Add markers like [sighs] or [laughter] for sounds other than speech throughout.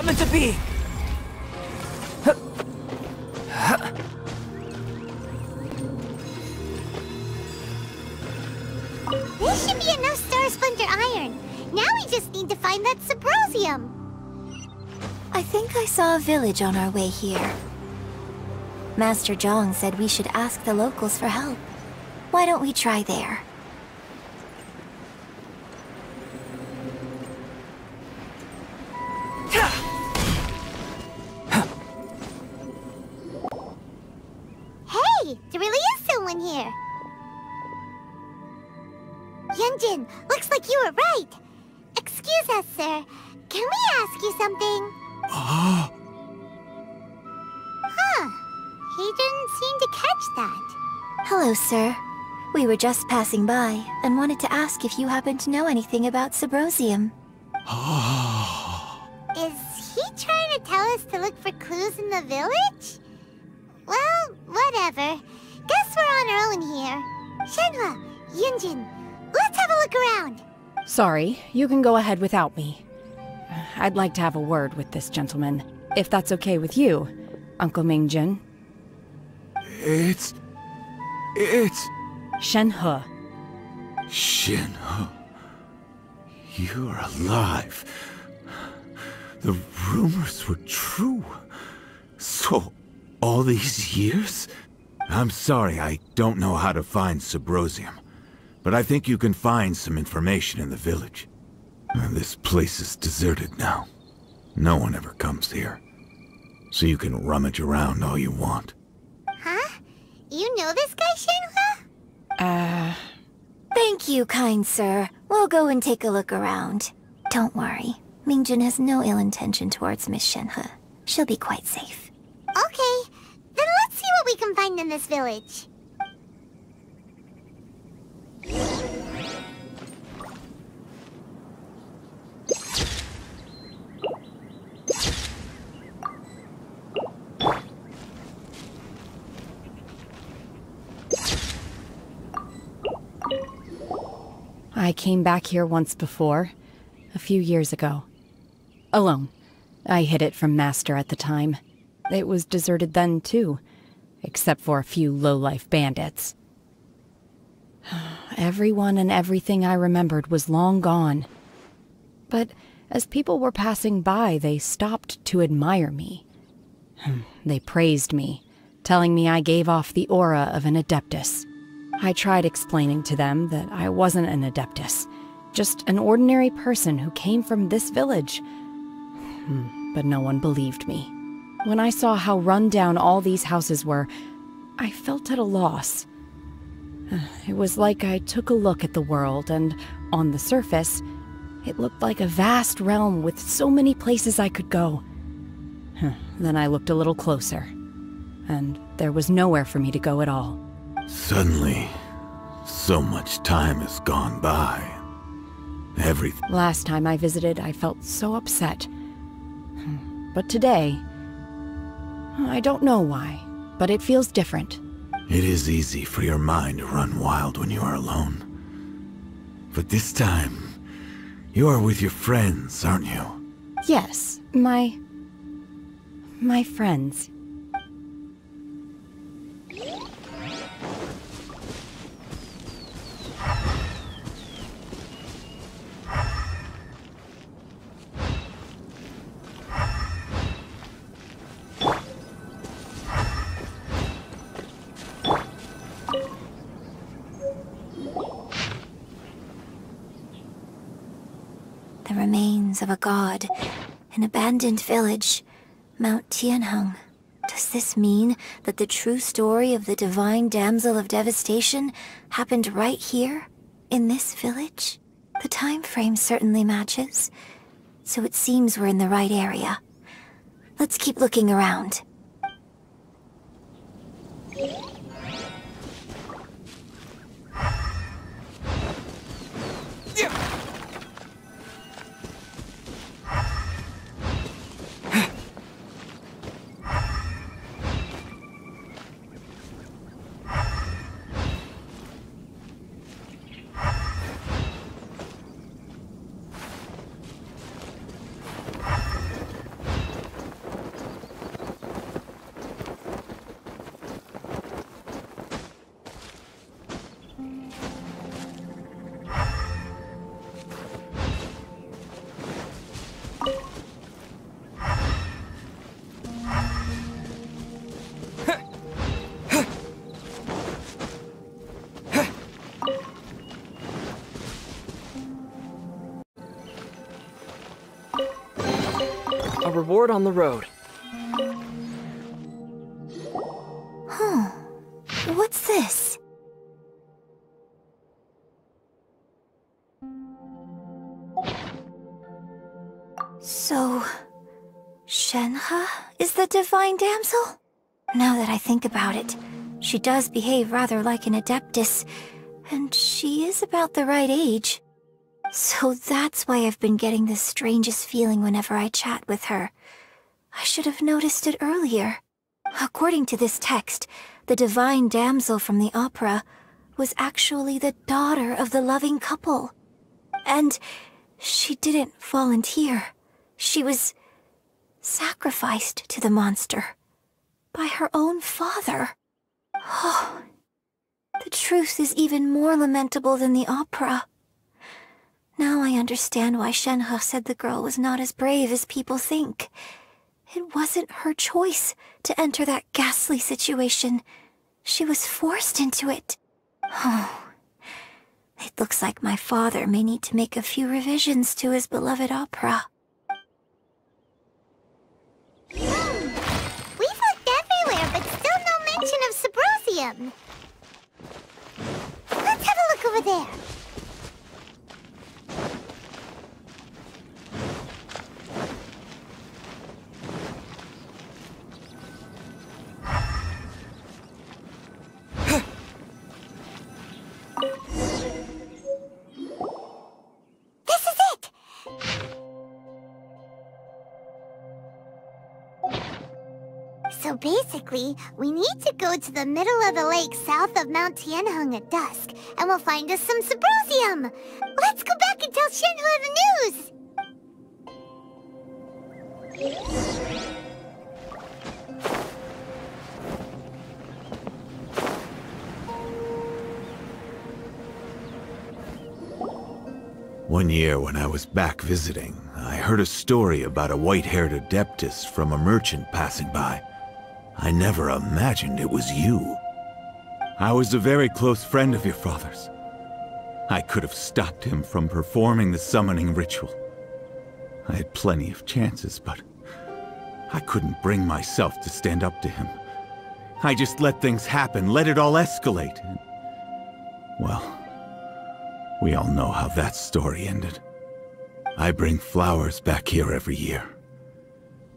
come into being. This should be enough Star Splinter Iron. Now we just need to find that Subrosium. I think I saw a village on our way here. Master Zhong said we should ask the locals for help. Why don't we try there? You were right. Excuse us, sir. Can we ask you something? Ah, Huh. He didn't seem to catch that. Hello, sir. We were just passing by and wanted to ask if you happen to know anything about Subrosium. ah. Is he trying to tell us to look for clues in the village? Well, whatever. Guess we're on our own here. Shenhe, Yunjin, let's have a look around. Sorry, you can go ahead without me. I'd like to have a word with this gentleman, if that's okay with you, Uncle Mingjin. It's. It's. Shen He. Shin. huh? You're alive. The rumors were true. So, all these years? I'm sorry, I don't know how to find Subrosium. But I think you can find some information in the village. This place is deserted now. No one ever comes here. So you can rummage around all you want. Huh? You know this guy, Shenhe? Uh, Thank you, kind sir. We'll go and take a look around. Don't worry. Mingjun has no ill intention towards Miss Shenhe. She'll be quite safe. Okay, then let's see what we can find in this village. I came back here once before, a few years ago. Alone. I hid it from Master at the time. It was deserted then, too, except for a few low-life bandits. [sighs] Everyone and everything I remembered was long gone. But as people were passing by, they stopped to admire me. Hmm, they praised me, telling me I gave off the aura of an Adeptus. I tried explaining to them that I wasn't an Adeptus, just an ordinary person who came from this village. Hmm, But no one believed me. When I saw how run down all these houses were, I felt at a loss. [sighs] It was like I took a look at the world, and on the surface, it looked like a vast realm with so many places I could go. [sighs] Then I looked a little closer, and there was nowhere for me to go at all. Suddenly, so much time has gone by. Everything. Last time I visited, I felt so upset. But today, I don't know why, but it feels different. It is easy for your mind to run wild when you are alone. But this time, you are with your friends, aren't you? Yes, my. my friends. of a god. An abandoned village, Mount Tianheng. Does this mean that the true story of the Divine Damsel of Devastation happened right here, in this village? The time frame certainly matches, so it seems we're in the right area. Let's keep looking around. Yeah. Reward on the road. Huh. What's this? So... Shenhe is the divine damsel? Now that I think about it, she does behave rather like an Adeptus, and she is about the right age. So that's why I've been getting the strangest feeling whenever I chat with her. I should have noticed it earlier. According to this text, the divine damsel from the opera was actually the daughter of the loving couple. And she didn't volunteer. She was sacrificed to the monster by her own father. Oh, the truth is even more lamentable than the opera. Now I understand why Shenhe said the girl was not as brave as people think. It wasn't her choice to enter that ghastly situation. She was forced into it. Oh, it looks like my father may need to make a few revisions to his beloved opera. Hmm. We've looked everywhere, but still no mention of Subrosium. Let's have a look over there. This is it! So basically, we need to go to the middle of the lake south of Mount Tianheng at dusk, and we'll find us some Subrosium! And tell Shenhe the news! One year when I was back visiting, I heard a story about a white-haired adeptus from a merchant passing by. I never imagined it was you. I was a very close friend of your father's. I could have stopped him from performing the summoning ritual. I had plenty of chances, but I couldn't bring myself to stand up to him. I just let things happen, let it all escalate. Well, we all know how that story ended. I bring flowers back here every year.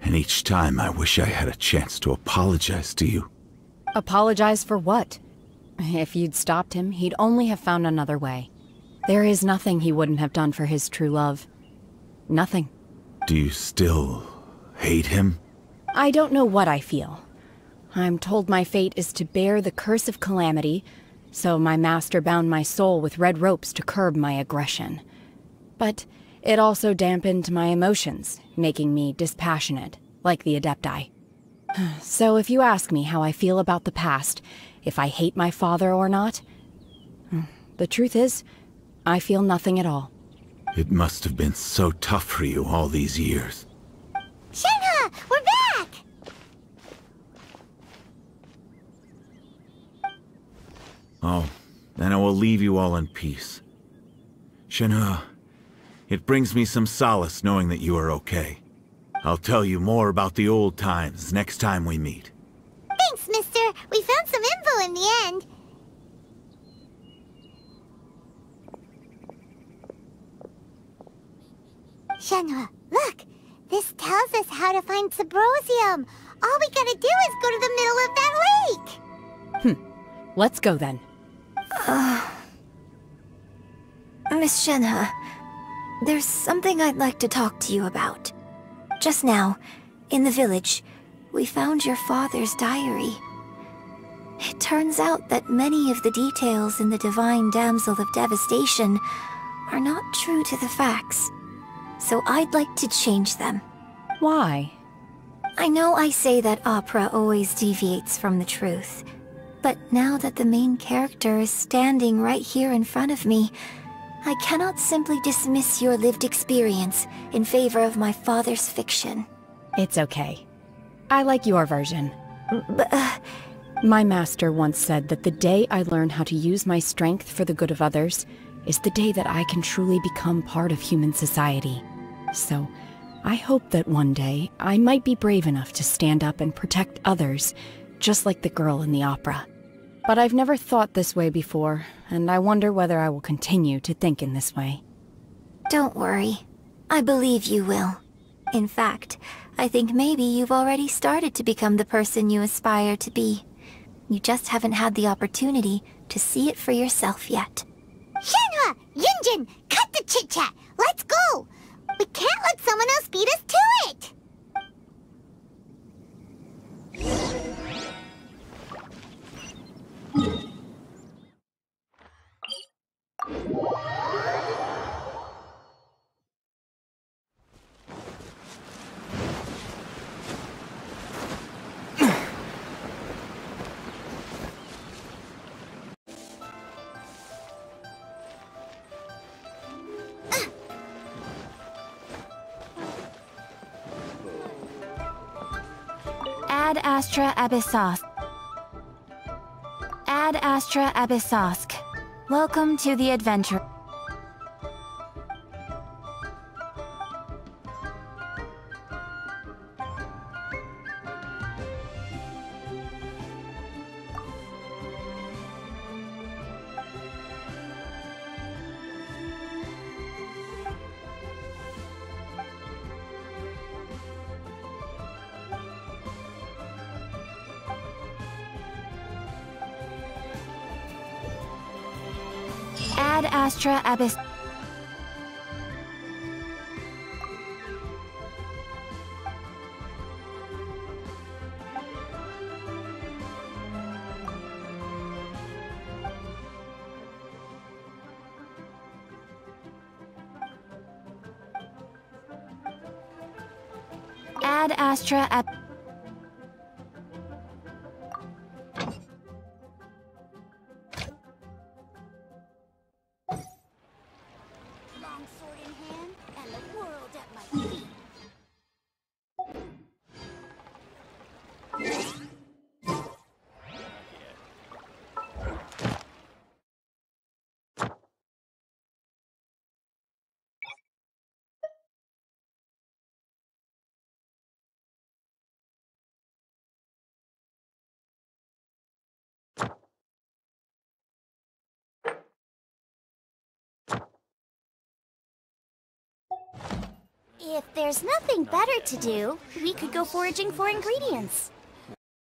And each time I wish I had a chance to apologize to you. Apologize for what? If you'd stopped him, he'd only have found another way. There is nothing he wouldn't have done for his true love. Nothing. Do you still hate him? I don't know what I feel. I'm told my fate is to bear the curse of calamity, so my master bound my soul with red ropes to curb my aggression. But it also dampened my emotions, making me dispassionate, like the Adepti. [sighs] So if you ask me how I feel about the past, if I hate my father or not, [sighs] the truth is, I feel nothing at all. It must have been so tough for you all these years. Shenhe, we're back! Oh, then I will leave you all in peace. Shenhe, it brings me some solace knowing that you are okay. I'll tell you more about the old times next time we meet. Thanks, mister. We found some info in the end. Shenhe, look! This tells us how to find Subrosium. All we gotta do is go to the middle of that lake. Hmm. Let's go then. Miss Shenhe, there's something I'd like to talk to you about. Just now, in the village, we found your father's diary. It turns out that many of the details in the Divine Damsel of Devastation are not true to the facts. So I'd like to change them. Why? I know I say that opera always deviates from the truth, but now that the main character is standing right here in front of me, I cannot simply dismiss your lived experience in favor of my father's fiction. It's okay. I like your version. But, uh, My master once said that the day I learn how to use my strength for the good of others is the day that I can truly become part of human society. So, I hope that one day I might be brave enough to stand up and protect others, just like the girl in the opera. But I've never thought this way before, and I wonder whether I will continue to think in this way. Don't worry. I believe you will. In fact, I think maybe you've already started to become the person you aspire to be. You just haven't had the opportunity to see it for yourself yet. Shenhe! Yunjin! Cut the chit-chat! Let's go! We can't let someone else beat us to it! Ad Astra Abyssosque. Ad Astra Abyssosque. Welcome to the adventure. Ad Astra Abyss. Ad Astra Ab. If there's nothing better to do, we could go foraging for ingredients.